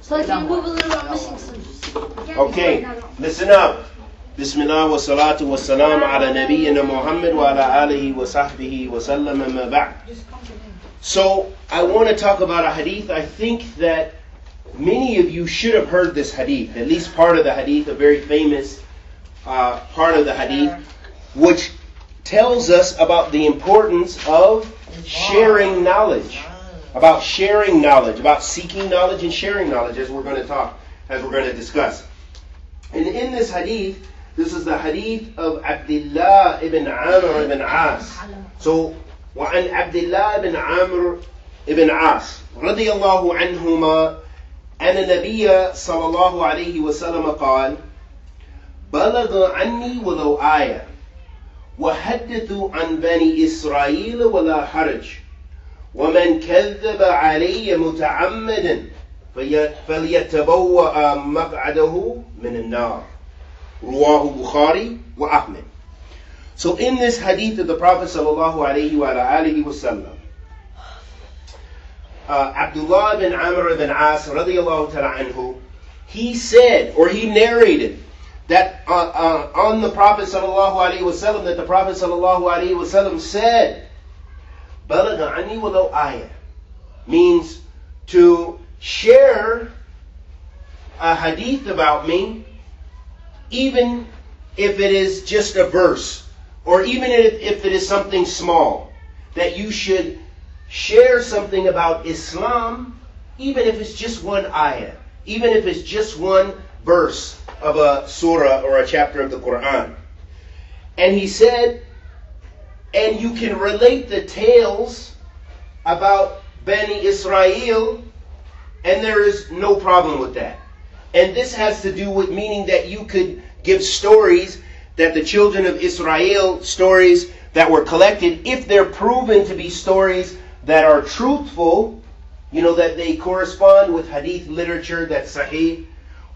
So can you move a little? I'm missing some. Okay, listen up. بسم الله والصلاة والسلام على نبينا محمد وعلى آله وصحبه وسلم ما بعد. So I want to talk about a hadith. I think that many of you should have heard this hadith, at least part of the hadith, a very famous uh, part of the hadith, which tells us about the importance of sharing knowledge, about sharing knowledge, about seeking knowledge and sharing knowledge, as we're going to talk, as we're going to discuss. And in this hadith, this is the hadith of Abdullah ibn Amr ibn As. So, وعن عبد الله بن عامر بن عاص رضي الله عنهما أن النبي صلى الله عليه وسلم قال بلغ عني ولو آية وحدثوا عن بني إسرائيل ولا حرج ومن كذب علي متعمدا في- فليتبوأ مقعده من النار رواه Bukhari wa Ahmed. So in this hadith of the Prophet sallallahu alaihi wa alihi wasallam, uh, Abdullah bin Amr bin As radiyallahu ta'ala anhu, he said or he narrated that uh, uh, on the Prophet sallallahu alaihi wasallam that the Prophet sallallahu alaihi wasallam said, "Balagha anni walau ayah," means to share a hadith about me even if it is just a verse, or even if, if it is something small, that you should share something about Islam, even if it's just one ayah, even if it's just one verse of a surah or a chapter of the Quran. And he said, and you can relate the tales about Bani Israel, and there is no problem with that. And this has to do with meaning that you could give stories that the children of Israel, stories that were collected, if they're proven to be stories that are truthful, you know, that they correspond with hadith literature that's sahih,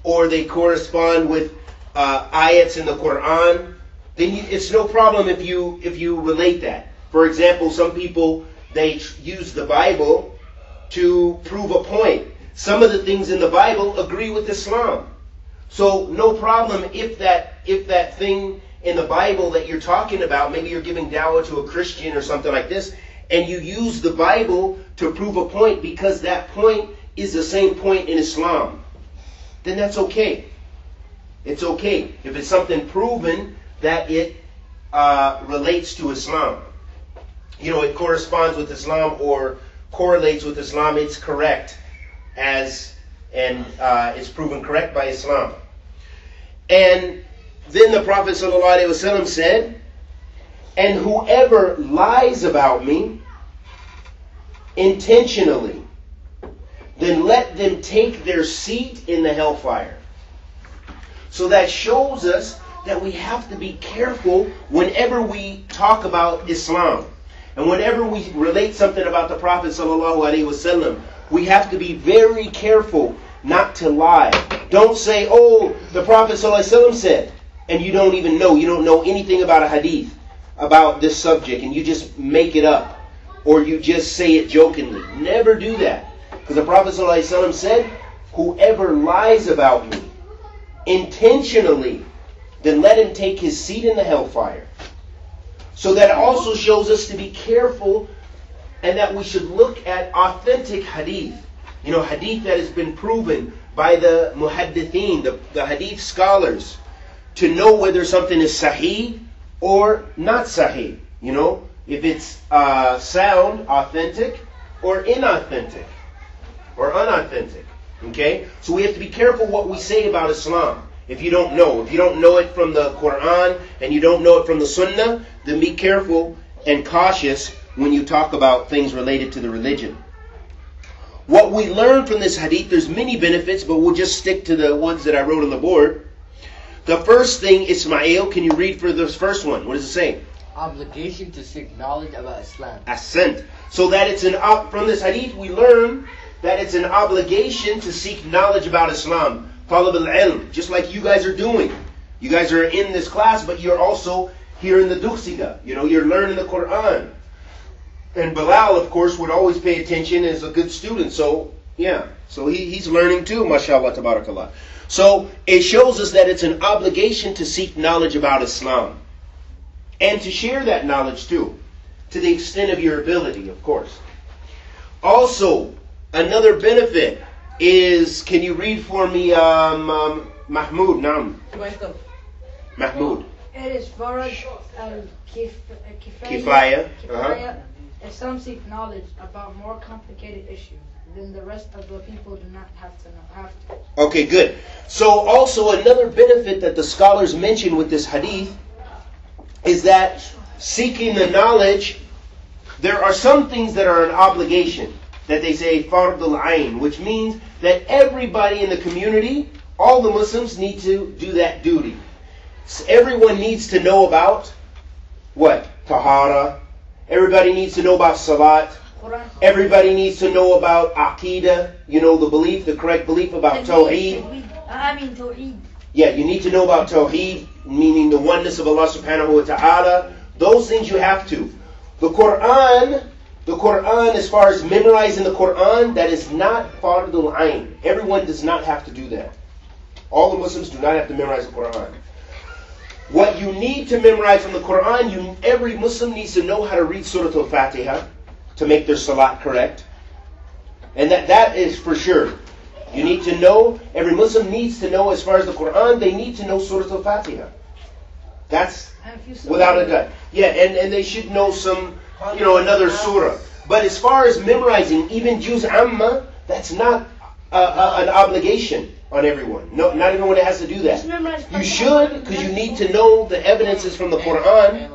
or they correspond with uh, ayats in the Quran, then you, it's no problem if you if you relate that. For example, some people they use the Bible to prove a point. Some of the things in the Bible agree with Islam. So no problem if that if that thing in the Bible that you're talking about, maybe you're giving dawah to a Christian or something like this, and you use the Bible to prove a point because that point is the same point in Islam, then that's okay. It's okay if it's something proven that it uh, relates to Islam. You know, it corresponds with Islam or correlates with Islam. It's correct as and uh, is proven correct by Islam. And then the Prophet ﷺ said, And whoever lies about me intentionally, then let them take their seat in the hellfire. So that shows us that we have to be careful whenever we talk about Islam. And whenever we relate something about the Prophet wasallam, we have to be very careful not to lie. Don't say, oh, the Prophet wasallam said, and you don't even know. You don't know anything about a hadith, about this subject, and you just make it up. Or you just say it jokingly. Never do that. Because the Prophet ﷺ said, whoever lies about me intentionally then let him take his seat in the hellfire. So that also shows us to be careful and that we should look at authentic hadith. You know, hadith that has been proven by the muhaddithin, the, the hadith scholars, to know whether something is sahih or not sahih. You know, if it's uh, sound, authentic, or inauthentic, or unauthentic. Okay? So we have to be careful what we say about Islam. If you don't know, if you don't know it from the Quran and you don't know it from the Sunnah, then be careful and cautious when you talk about things related to the religion. What we learn from this hadith, there's many benefits, but we'll just stick to the ones that I wrote on the board. The first thing, Ismail, can you read for this first one? What does it say? Obligation to seek knowledge about Islam. Ahsant. So that it's an from this hadith we learn that it's an obligation to seek knowledge about Islam. Talab al-ilm, just like you guys are doing. You guys are in this class, but you're also here in the dugsiga. You know, you're learning the Quran. And Bilal, of course, would always pay attention as a good student. So Yeah. So he, he's learning too, mashallah, tabarakallah. So it shows us that it's an obligation to seek knowledge about Islam. And to share that knowledge too, to the extent of your ability, of course. Also, another benefit is, can you read for me, um, um, Mahmoud, Naam, Mahmoud, It is Faraj al Kif- Kifaya, uh-huh. Kifaya. If some seek knowledge about more complicated issues, then the rest of the people do not have to know. Have to. Okay, good. So also another benefit that the scholars mention with this hadith is that seeking the knowledge, there are some things that are an obligation that they say fardul ain, which means that everybody in the community, all the Muslims need to do that duty. So everyone needs to know about what? Tahara. Everybody needs to know about salat. Everybody needs to know about aqidah, you know, the belief, the correct belief about tawheed. I mean Tawheed. Yeah, you need to know about Tawheed, meaning the oneness of Allah subhanahu wa ta'ala. Those things you have to. The Quran, the Quran, as far as memorizing the Quran, that is not fardul ain. Everyone does not have to do that. All the Muslims do not have to memorize the Quran. What you need to memorize from the Quran, you, every Muslim needs to know how to read Surah Al-Fatiha to make their salat correct. And that, that is for sure. You need to know, every Muslim needs to know, as far as the Quran, they need to know Surah Al Fatiha. That's And if you saw- without a doubt. Yeah, and, and they should know some, you know, another surah. But as far as memorizing, even Juz Amma, that's not uh, uh, an obligation on everyone. No, not everyone has to do that. You should, because you need to know the evidences from the Quran,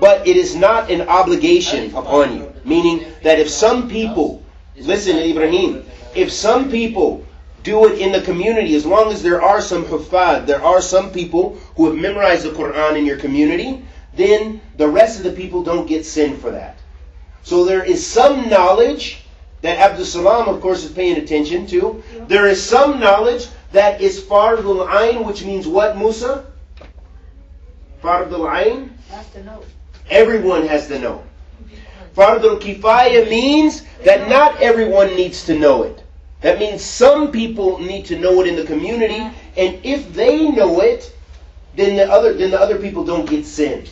but it is not an obligation upon you. Meaning that if some people, listen, Ibrahim, if some people do it in the community, as long as there are some hufad, there are some people who have memorized the Quran in your community, then the rest of the people don't get sin for that. So there is some knowledge that Abdul Salam, of course, is paying attention to. There is some knowledge that is fardul ain, which means what, Musa? Fardul ain? To know. Everyone has to know. Fardul kifaya means that not everyone needs to know it. That means some people need to know it in the community, and if they know it, then the other then the other people don't get sin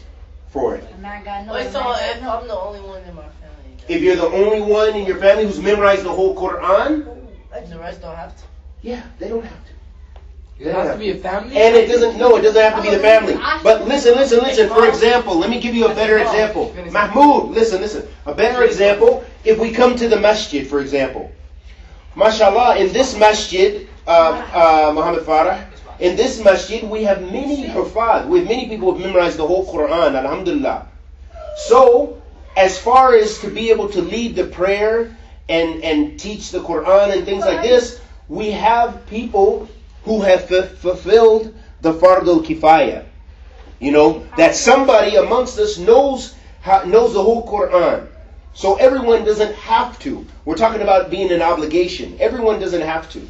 for it. A man got know. Wait, so if. I'm the only one in my family, If you're the only one in your family who's memorized the whole Quran, then the rest don't have to. yeah, they don't have to. It has to be a family. And it doesn't, no, it doesn't have to be the family. But listen, listen, listen. For example, let me give you a better example. Mahmoud, listen, listen. A better example, if we come to the masjid, for example. mashallah, in this masjid, uh, uh, Muhammad Farah, in this masjid, we have many hufad. We have many people who have memorized the whole Quran, alhamdulillah. So, as far as to be able to lead the prayer and, and teach the Quran and things like this, we have people who have f- fulfilled the fardul kifaya. You know, that somebody amongst us knows how, knows the whole Quran. So everyone doesn't have to. We're talking about being an obligation. Everyone doesn't have to.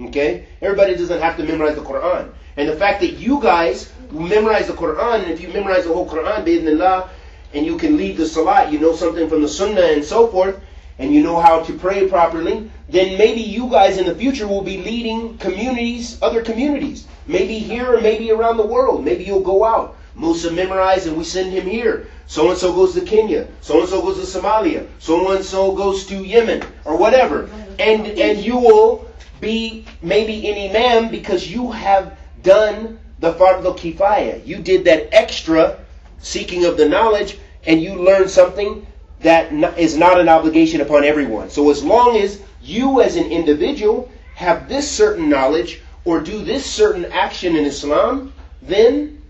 Okay? Everybody doesn't have to memorize the Quran. And the fact that you guys memorize the Quran, and if you memorize the whole Quran, bi'idhnillah, and you can lead the salat, you know something from the sunnah and so forth, and you know how to pray properly, then maybe you guys in the future will be leading communities, other communities. Maybe here or maybe around the world. Maybe you'll go out. Musa memorized and we send him here. So and so goes to Kenya. So and so goes to Somalia. So and so goes to Yemen or whatever. And and you will be maybe an imam because you have done the fardhu kifaya. You did that extra seeking of the knowledge and you learned something that is not an obligation upon everyone. So as long as you as an individual have this certain knowledge or do this certain action in Islam, then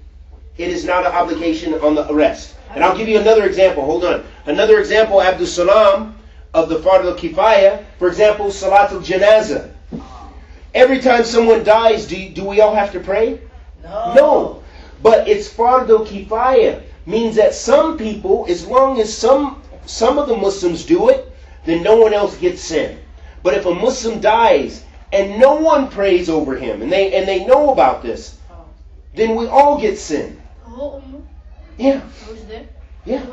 it is not an obligation on the rest. And I'll give you another example. Hold on. Another example, Abdul Salam of the Fardul Kifaya. For example, Salatul Janazah. Every time someone dies, do, do we all have to pray? No. No. But it's Fardul Kifaya. Means that some people, as long as some some of the Muslims do it, then no one else gets sin. But if a Muslim dies and no one prays over him, and they and they know about this, then we all get sin. Oh, um, Yeah, who's there? yeah,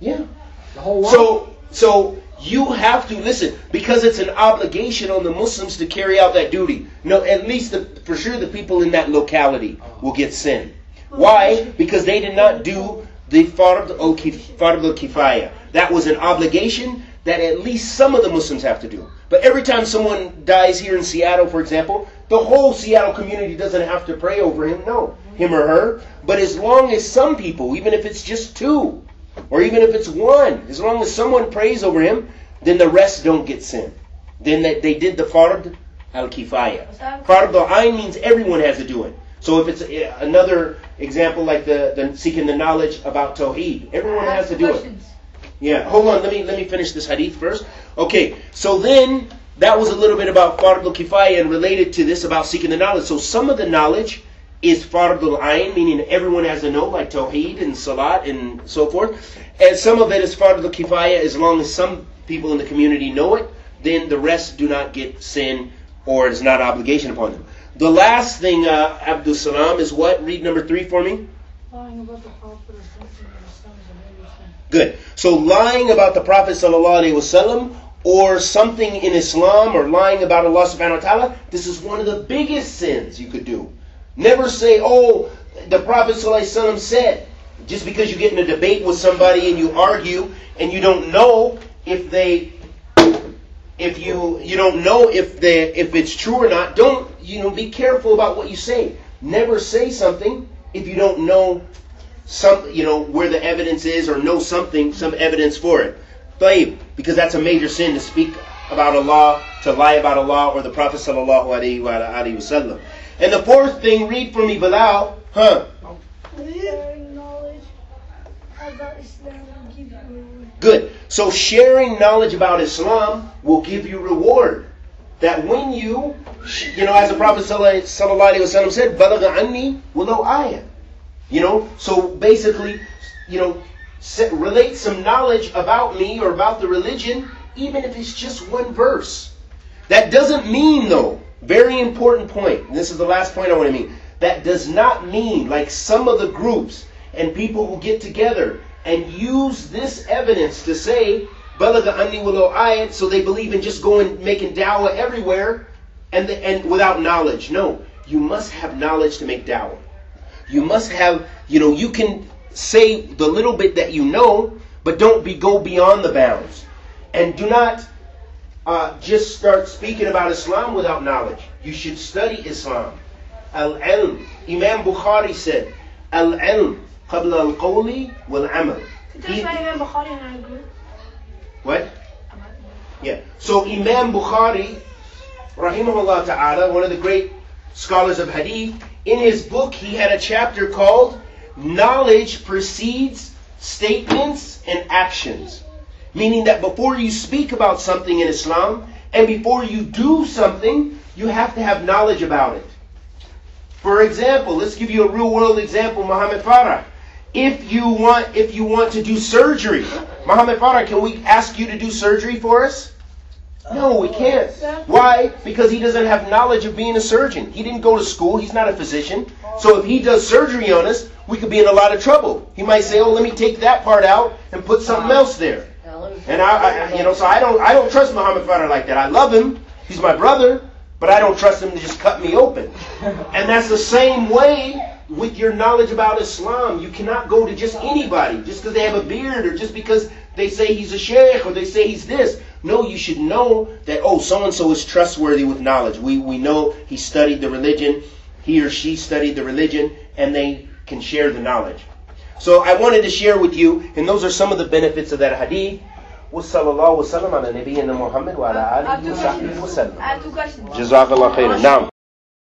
yeah. The whole world. So so You have to listen because it's an obligation on the Muslims to carry out that duty. No, at least the, for sure the people in that locality will get sin. Why? Because they did not do the fard al kifaya. That was an obligation that at least some of the Muslims have to do. But every time someone dies here in Seattle, for example, the whole Seattle community doesn't have to pray over him, no, him or her. But as long as some people, even if it's just two, or even if it's one, as long as someone prays over him, then the rest don't get sin. Then they, they did the fard al kifaya. Fard al ayn means everyone has to do it. So if it's uh, another example like the, the seeking the knowledge about Tawheed, everyone has to do it. Yeah, hold on. Let me let me finish this hadith first. Okay, so then that was a little bit about fardul kifaya and related to this about seeking the knowledge. So some of the knowledge is fardul ayn, meaning everyone has to know, like tawheed and salat and so forth. And some of it is fardul kifaya, as long as some people in the community know it, then the rest do not get sin or it's not obligation upon them. The last thing, uh, Abdul Salam, is what? Read number three for me. Lying about the Prophet or something in Islam is a major sin. Good. So lying about the Prophet sallallahu alaihi wasallam or something in Islam or lying about Allah subhanahu wa ta'ala, this is one of the biggest sins you could do. Never say, oh, the Prophet wasallam said. Just because you get in a debate with somebody and you argue and you don't know if they if you you don't know if they if it's true or not, don't you know be careful about what you say. Never say something if you don't know some you know where the evidence is or know something some evidence for it. Tayyib, because that's a major sin to speak about Allah, to lie about Allah or the Prophet sallallahu alaihi wasallam. And the fourth thing, read for me, Bilal, huh? Good. So sharing knowledge about Islam will give you reward. That when you, you know, as the Prophet wasallam said, "Balagha anni walau ayah." You know, so basically, you know, relate some knowledge about me or about the religion, even if it's just one verse. That doesn't mean, though, very important point, this is the last point I want to make, that does not mean, like some of the groups and people who get together and use this evidence to say, ayat, so they believe in just going making dawah everywhere and, the, and without knowledge. No, you must have knowledge to make dawah. You must have, you know, you can say the little bit that you know, but don't be go beyond the bounds. And do not uh, just start speaking about Islam without knowledge. You should study Islam. Al-ilm. Imam Bukhari said, Al-ilm qabla al-qawli wal-amal. Did you say Imam Bukhari and I agree? What? Yeah. So Imam Bukhari, rahimahullah ta'ala, one of the great scholars of hadith, in his book he had a chapter called Knowledge Precedes Statements and Actions. Meaning that before you speak about something in Islam and before you do something, you have to have knowledge about it. For example, let's give you a real world example, Muhammad Farah. If you want if you want to do surgery, Muhammad Farah, can we ask you to do surgery for us? No, we can't. Why? Because he doesn't have knowledge of being a surgeon. He didn't go to school. He's not a physician. So if he does surgery on us, we could be in a lot of trouble. He might say, "Oh, let me take that part out and put something uh-huh. else there." And I, I you know, so I don't, I don't trust Muhammad Farah like that. I love him. He's my brother, but I don't trust him to just cut me open. And that's the same way with your knowledge about Islam. You cannot go to just anybody just because they have a beard or just because they say he's a sheikh or they say he's this. No, you should know that, oh, so and so is trustworthy with knowledge. We, we know he studied the religion, he or she studied the religion, and they can share the knowledge. So I wanted to share with you, and those are some of the benefits of that hadith. وصلى الله وسلم على نبينا محمد وعلى آله وصحبه وسلم. جزاك الله خيرا. نعم.